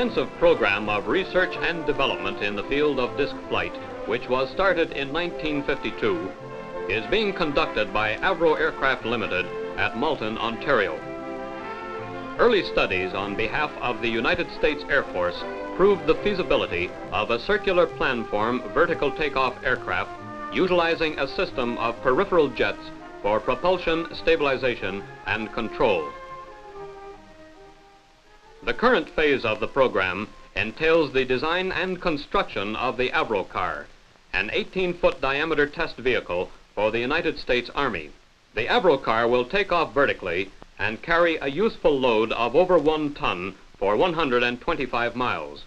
extensive program of research and development in the field of disc flight, which was started in 1952, is being conducted by Avro Aircraft Limited at Malton, Ontario. Early studies on behalf of the United States Air Force proved the feasibility of a circular planform vertical takeoff aircraft utilizing a system of peripheral jets for propulsion, stabilization, and control. The current phase of the program entails the design and construction of the Avrocar, an 18-foot diameter test vehicle for the United States Army. The Avrocar will take off vertically and carry a useful load of over one ton for 125 miles.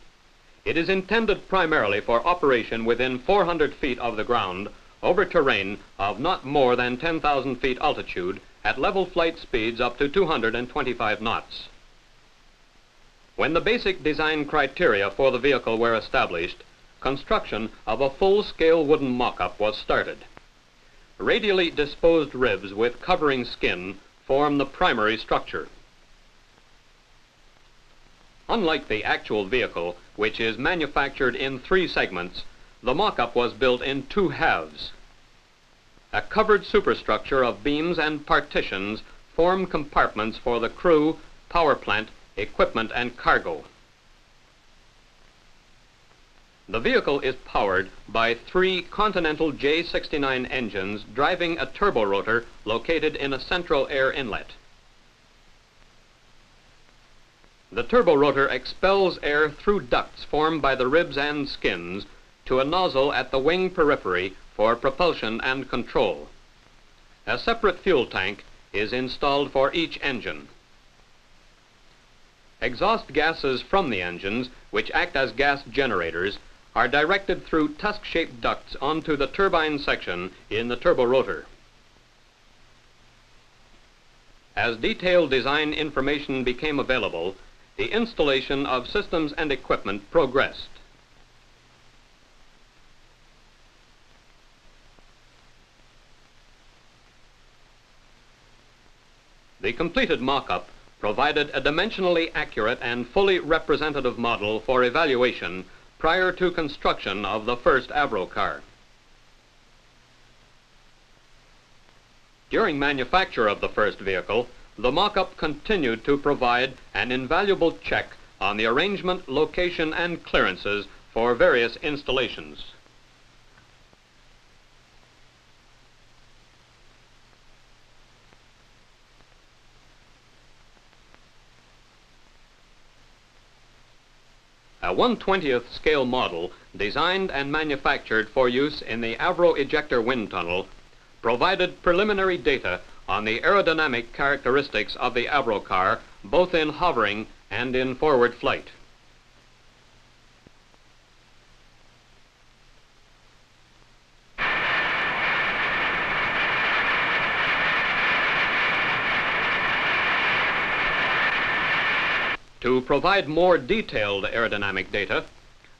It is intended primarily for operation within 400 feet of the ground over terrain of not more than 10,000 feet altitude at level flight speeds up to 225 knots. When the basic design criteria for the vehicle were established, construction of a full-scale wooden mock-up was started. Radially disposed ribs with covering skin form the primary structure. Unlike the actual vehicle, which is manufactured in three segments, the mock-up was built in two halves. A covered superstructure of beams and partitions form compartments for the crew, power plant, equipment, and cargo. The vehicle is powered by three Continental J69 engines driving a turborotor located in a central air inlet. The turborotor expels air through ducts formed by the ribs and skins to a nozzle at the wing periphery for propulsion and control. A separate fuel tank is installed for each engine. Exhaust gases from the engines, which act as gas generators, are directed through tusk-shaped ducts onto the turbine section in the turborotor. As detailed design information became available, the installation of systems and equipment progressed. The completed mock-up provided a dimensionally accurate and fully representative model for evaluation prior to construction of the first Avrocar. During manufacture of the first vehicle, the mock-up continued to provide an invaluable check on the arrangement, location, and clearances for various installations. A 1/20th scale model designed and manufactured for use in the Avro ejector wind tunnel provided preliminary data on the aerodynamic characteristics of the Avrocar both in hovering and in forward flight. To provide more detailed aerodynamic data,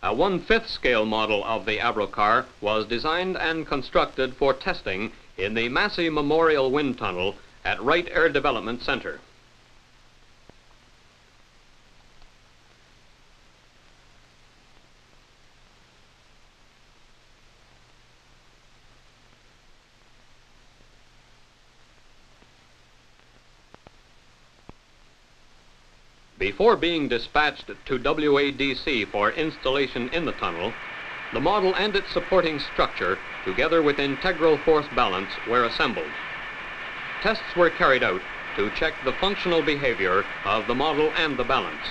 a one-fifth scale model of the Avrocar was designed and constructed for testing in the Massey Memorial Wind Tunnel at Wright Air Development Center. Before being dispatched to WADC for installation in the tunnel, the model and its supporting structure, together with integral force balance, were assembled. Tests were carried out to check the functional behavior of the model and the balance.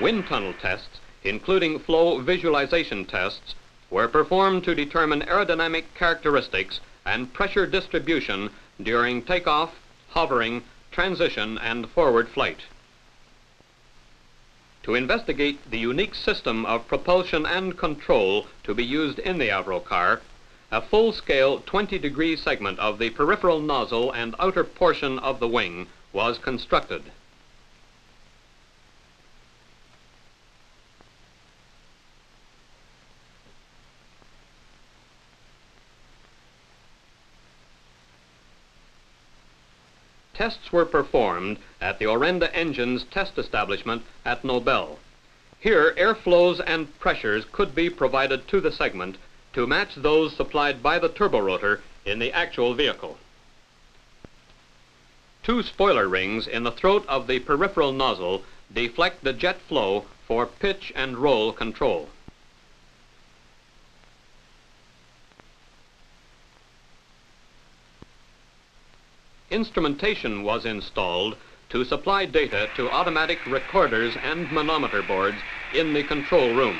Wind tunnel tests including flow visualization tests, were performed to determine aerodynamic characteristics and pressure distribution during takeoff, hovering, transition, and forward flight. To investigate the unique system of propulsion and control to be used in the Avrocar, a full-scale 20-degree segment of the peripheral nozzle and outer portion of the wing was constructed. Tests were performed at the Orenda Engines test establishment at Nobel. Here, airflows and pressures could be provided to the segment to match those supplied by the turborotor in the actual vehicle. Two spoiler rings in the throat of the peripheral nozzle deflect the jet flow for pitch and roll control. Instrumentation was installed to supply data to automatic recorders and manometer boards in the control room.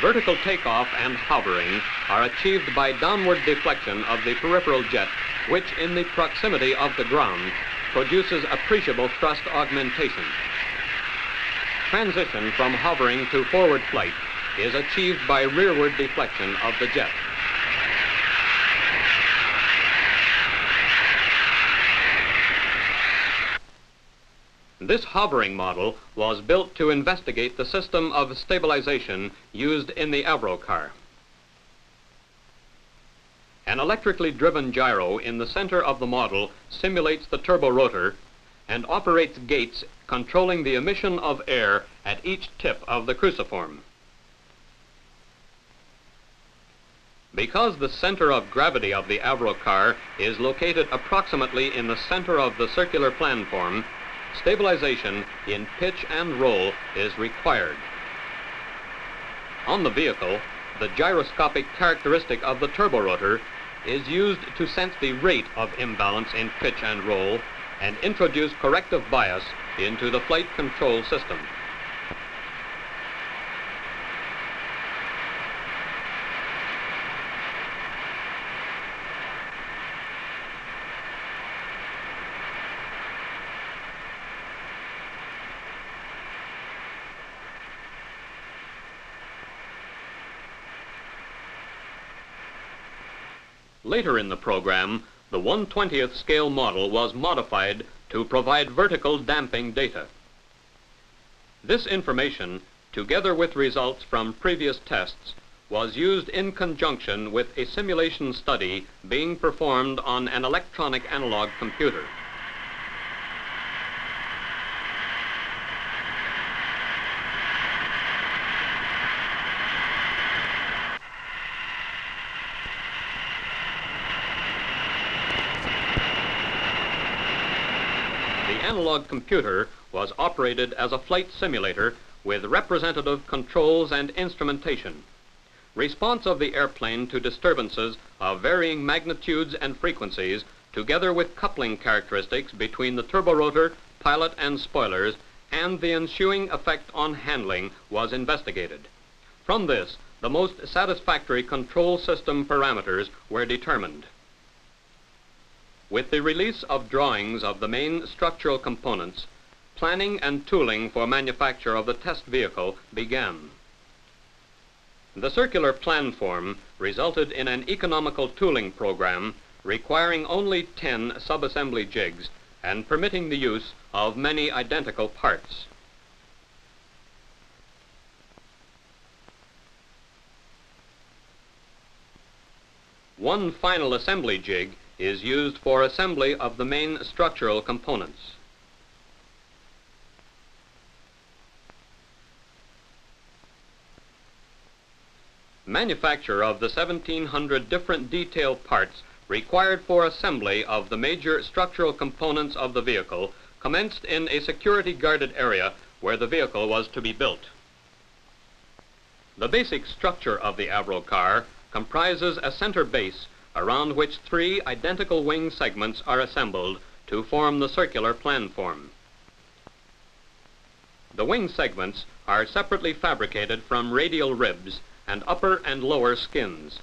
Vertical takeoff and hovering are achieved by downward deflection of the peripheral jet, which in the proximity of the ground produces appreciable thrust augmentation. Transition from hovering to forward flight is achieved by rearward deflection of the jet. This hovering model was built to investigate the system of stabilization used in the Avrocar. An electrically driven gyro in the center of the model simulates the turbo rotor and operates gates controlling the emission of air at each tip of the cruciform. Because the center of gravity of the Avrocar is located approximately in the center of the circular planform, stabilization in pitch and roll is required. On the vehicle, the gyroscopic characteristic of the turborotor is used to sense the rate of imbalance in pitch and roll and introduce corrective bias into the flight control system. Later in the program, the 120th scale model was modified to provide vertical damping data. This information, together with results from previous tests, was used in conjunction with a simulation study being performed on an electronic analog computer. Analog computer was operated as a flight simulator with representative controls and instrumentation. Response of the airplane to disturbances of varying magnitudes and frequencies, together with coupling characteristics between the turborotor, pilot, and spoilers, and the ensuing effect on handling was investigated. From this, the most satisfactory control system parameters were determined. With the release of drawings of the main structural components, planning and tooling for manufacture of the test vehicle began. The circular plan form resulted in an economical tooling program requiring only 10 subassembly jigs and permitting the use of many identical parts. One final assembly jig is used for assembly of the main structural components. Manufacture of the 1700 different detail parts required for assembly of the major structural components of the vehicle commenced in a security guarded area where the vehicle was to be built. The basic structure of the Avrocar comprises a center base around which three identical wing segments are assembled to form the circular planform. The wing segments are separately fabricated from radial ribs and upper and lower skins.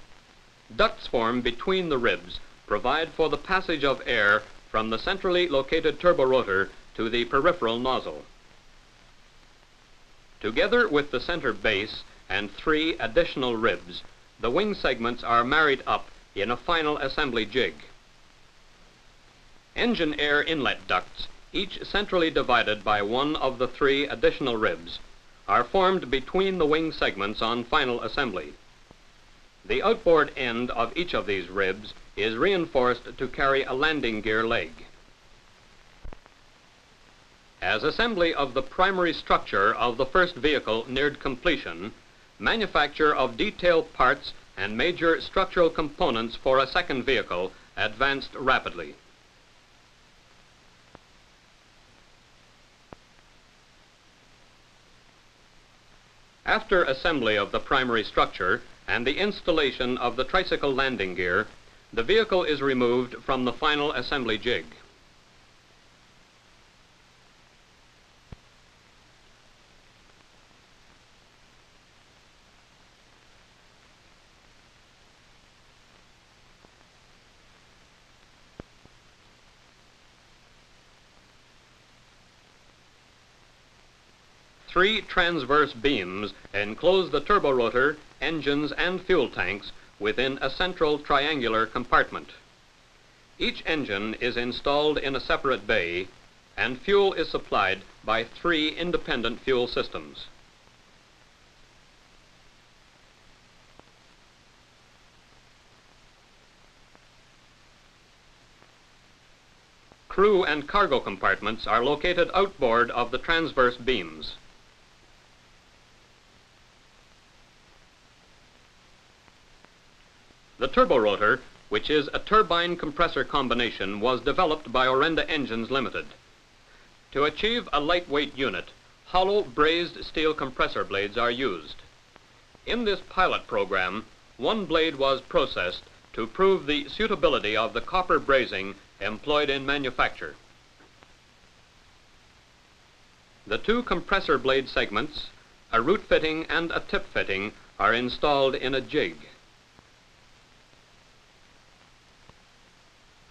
Ducts form between the ribs provide for the passage of air from the centrally located turborotor to the peripheral nozzle. Together with the center base and three additional ribs, the wing segments are married up in a final assembly jig. Engine air inlet ducts, each centrally divided by one of the three additional ribs, are formed between the wing segments on final assembly. The outboard end of each of these ribs is reinforced to carry a landing gear leg. As assembly of the primary structure of the first vehicle neared completion, manufacture of detailed parts and major structural components for a second vehicle advanced rapidly. After assembly of the primary structure and the installation of the tricycle landing gear, the vehicle is removed from the final assembly jig. Three transverse beams enclose the turborotor, engines, and fuel tanks within a central triangular compartment. Each engine is installed in a separate bay, and fuel is supplied by three independent fuel systems. Crew and cargo compartments are located outboard of the transverse beams. The turborotor, which is a turbine compressor combination, was developed by Orenda Engines Limited. To achieve a lightweight unit, hollow brazed steel compressor blades are used. In this pilot program, one blade was processed to prove the suitability of the copper brazing employed in manufacture. The two compressor blade segments, a root fitting and a tip fitting, are installed in a jig.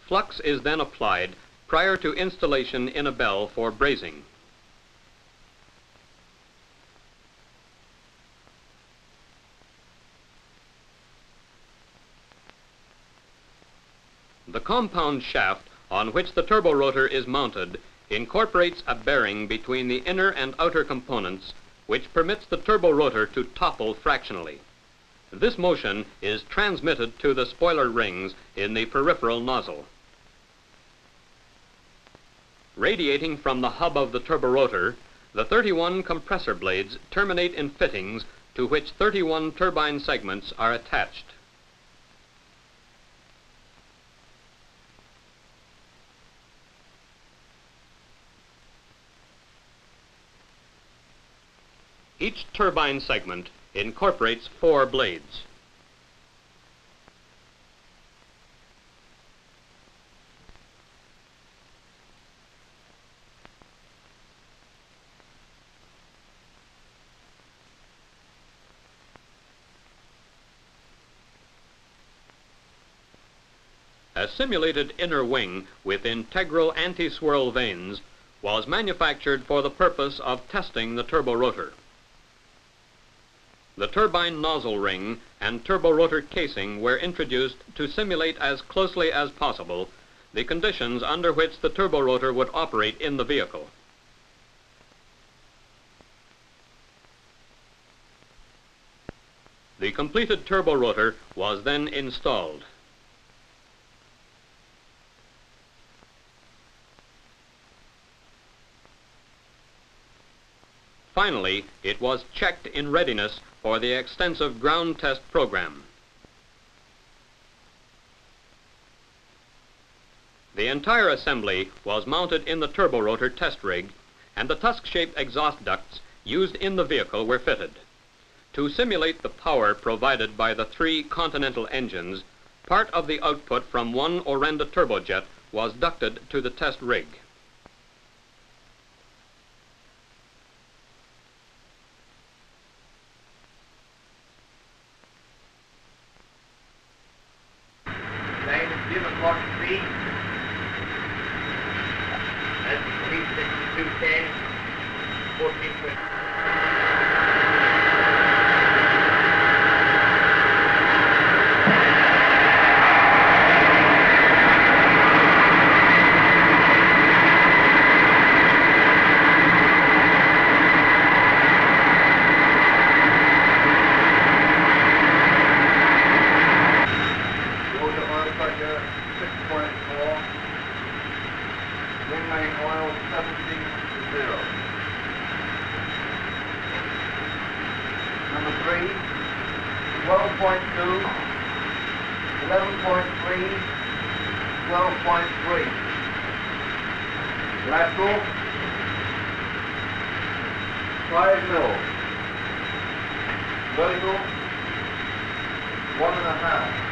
Flux is then applied prior to installation in a bell for brazing. The compound shaft on which the turborotor is mounted incorporates a bearing between the inner and outer components which permits the turborotor to topple fractionally. This motion is transmitted to the spoiler rings in the peripheral nozzle. Radiating from the hub of the turborotor, the 31 compressor blades terminate in fittings to which 31 turbine segments are attached. Each turbine segment incorporates four blades. Simulated inner wing with integral anti-swirl vanes was manufactured for the purpose of testing the turborotor. The turbine nozzle ring and turborotor casing were introduced to simulate as closely as possible the conditions under which the turborotor would operate in the vehicle. The completed turborotor was then installed. Finally, it was checked in readiness for the extensive ground test program. The entire assembly was mounted in the turborotor test rig, and the tusk-shaped exhaust ducts used in the vehicle were fitted. To simulate the power provided by the three Continental engines, part of the output from one Orenda turbojet was ducted to the test rig. Given what speed? That's 36210, 1420. 12.3. Lateral, 5 mil. Vertical, one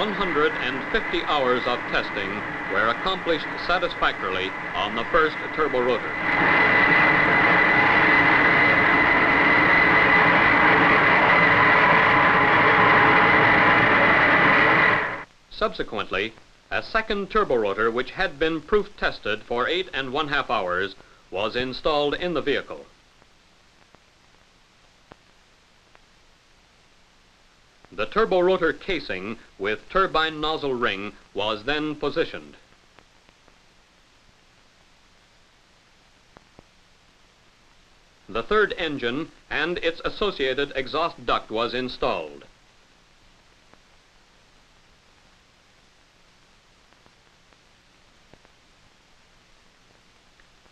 and a half. One hundred and fifty hours of testing were accomplished satisfactorily on the first turbo rotor. Subsequently, a second turbo rotor, which had been proof tested for eight and one half hours, was installed in the vehicle. The turbo rotor casing with turbine nozzle ring was then positioned. The third engine and its associated exhaust duct was installed.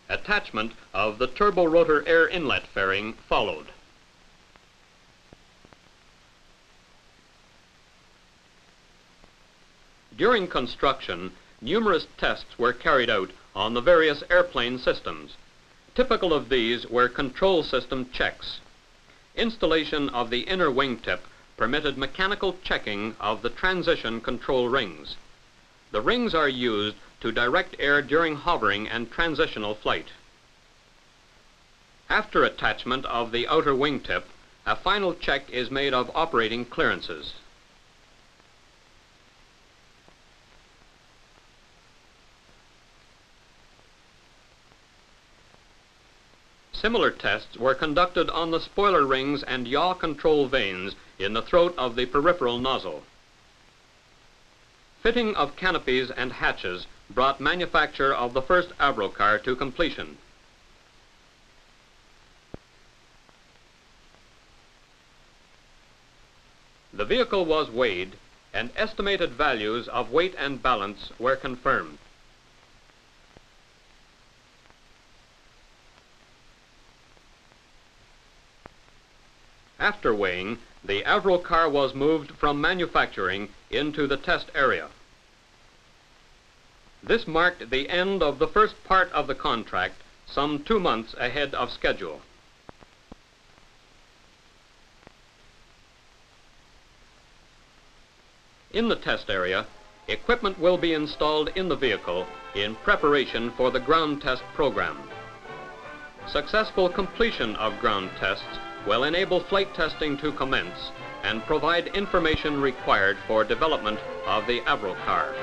Attachment of the turbo rotor air inlet fairing followed. During construction, numerous tests were carried out on the various airplane systems. Typical of these were control system checks. Installation of the inner wingtip permitted mechanical checking of the transition control rings. The rings are used to direct air during hovering and transitional flight. After attachment of the outer wingtip, a final check is made of operating clearances. Similar tests were conducted on the spoiler rings and yaw control vanes in the throat of the peripheral nozzle. Fitting of canopies and hatches brought manufacture of the first Avrocar to completion. The vehicle was weighed and estimated values of weight and balance were confirmed. After weighing, the Avrocar was moved from manufacturing into the test area. This marked the end of the first part of the contract, some two months ahead of schedule. In the test area, equipment will be installed in the vehicle in preparation for the ground test program. Successful completion of ground tests will enable flight testing to commence and provide information required for development of the Avro car.